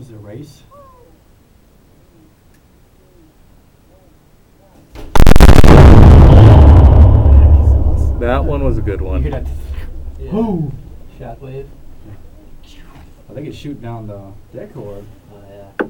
Is it a race? That one was a good You hear one. that? Yeah. Whoo! Shockwave. I think it's shooting down the det cord. Oh yeah.